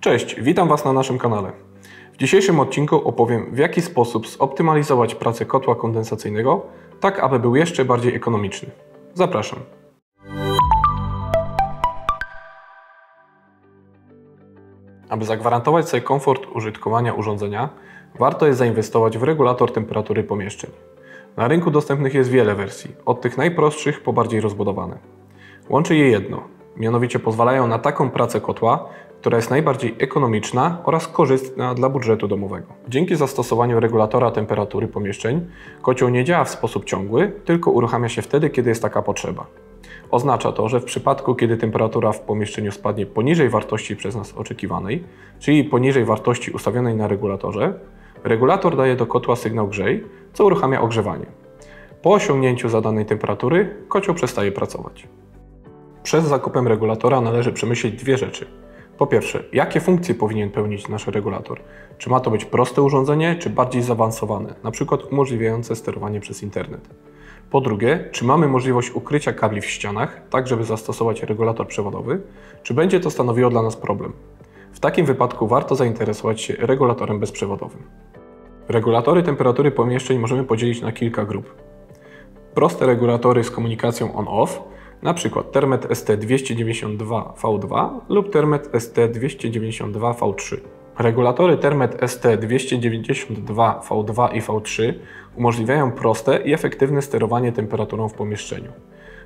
Cześć, witam Was na naszym kanale. W dzisiejszym odcinku opowiem w jaki sposób zoptymalizować pracę kotła kondensacyjnego, tak aby był jeszcze bardziej ekonomiczny. Zapraszam. Aby zagwarantować sobie komfort użytkowania urządzenia, warto jest zainwestować w regulator temperatury pomieszczeń. Na rynku dostępnych jest wiele wersji, od tych najprostszych po bardziej rozbudowane. Łączy je jedno, mianowicie pozwalają na taką pracę kotła, która jest najbardziej ekonomiczna oraz korzystna dla budżetu domowego. Dzięki zastosowaniu regulatora temperatury pomieszczeń, kocioł nie działa w sposób ciągły, tylko uruchamia się wtedy, kiedy jest taka potrzeba. Oznacza to, że w przypadku, kiedy temperatura w pomieszczeniu spadnie poniżej wartości przez nas oczekiwanej, czyli poniżej wartości ustawionej na regulatorze, regulator daje do kotła sygnał grzej, co uruchamia ogrzewanie. Po osiągnięciu zadanej temperatury kocioł przestaje pracować. Przed zakupem regulatora należy przemyśleć dwie rzeczy. Po pierwsze, jakie funkcje powinien pełnić nasz regulator? Czy ma to być proste urządzenie, czy bardziej zaawansowane, np. umożliwiające sterowanie przez internet? Po drugie, czy mamy możliwość ukrycia kabli w ścianach, tak żeby zastosować regulator przewodowy, czy będzie to stanowiło dla nas problem? W takim wypadku warto zainteresować się regulatorem bezprzewodowym. Regulatory temperatury pomieszczeń możemy podzielić na kilka grup. Proste regulatory z komunikacją on-off, np. Termet ST292V2 lub Termet ST292V3. Regulatory Termet ST292V2 i V3 umożliwiają proste i efektywne sterowanie temperaturą w pomieszczeniu.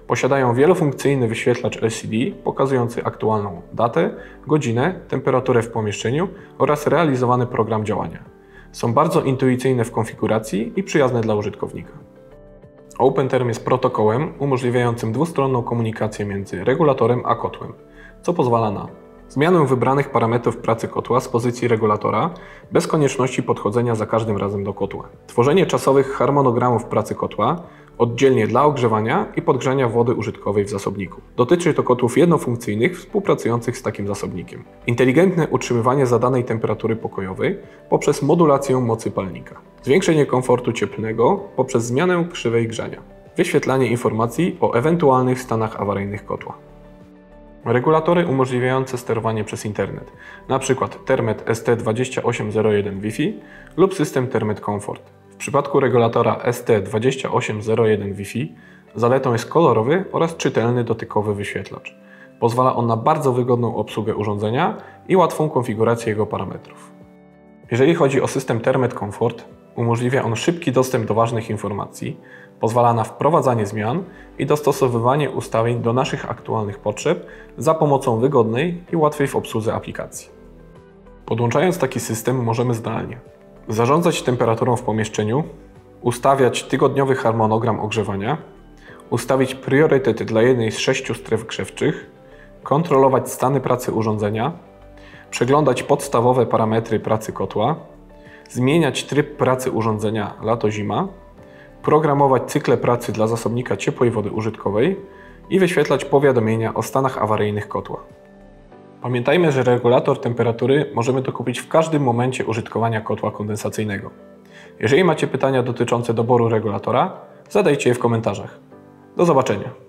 Posiadają wielofunkcyjny wyświetlacz LCD pokazujący aktualną datę, godzinę, temperaturę w pomieszczeniu oraz realizowany program działania. Są bardzo intuicyjne w konfiguracji i przyjazne dla użytkownika. OpenTerm jest protokołem umożliwiającym dwustronną komunikację między regulatorem a kotłem, co pozwala na zmianę wybranych parametrów pracy kotła z pozycji regulatora bez konieczności podchodzenia za każdym razem do kotła, tworzenie czasowych harmonogramów pracy kotła oddzielnie dla ogrzewania i podgrzania wody użytkowej w zasobniku. Dotyczy to kotłów jednofunkcyjnych współpracujących z takim zasobnikiem. Inteligentne utrzymywanie zadanej temperatury pokojowej poprzez modulację mocy palnika. Zwiększenie komfortu cieplnego poprzez zmianę krzywej grzania. Wyświetlanie informacji o ewentualnych stanach awaryjnych kotła. Regulatory umożliwiające sterowanie przez internet, np. Termet ST2801 Wi-Fi lub system Termet Comfort. Przypadku regulatora ST2801 Wi-Fi zaletą jest kolorowy oraz czytelny dotykowy wyświetlacz. Pozwala on na bardzo wygodną obsługę urządzenia i łatwą konfigurację jego parametrów. Jeżeli chodzi o system Termet Comfort, umożliwia on szybki dostęp do ważnych informacji, pozwala na wprowadzanie zmian i dostosowywanie ustawień do naszych aktualnych potrzeb za pomocą wygodnej i łatwej w obsłudze aplikacji. Podłączając taki system możemy zdalnie zarządzać temperaturą w pomieszczeniu, ustawiać tygodniowy harmonogram ogrzewania, ustawić priorytety dla jednej z sześciu stref grzewczych, kontrolować stany pracy urządzenia, przeglądać podstawowe parametry pracy kotła, zmieniać tryb pracy urządzenia lato-zima, programować cykle pracy dla zasobnika ciepłej wody użytkowej i wyświetlać powiadomienia o stanach awaryjnych kotła. Pamiętajmy, że regulator temperatury możemy dokupić w każdym momencie użytkowania kotła kondensacyjnego. Jeżeli macie pytania dotyczące doboru regulatora, zadajcie je w komentarzach. Do zobaczenia.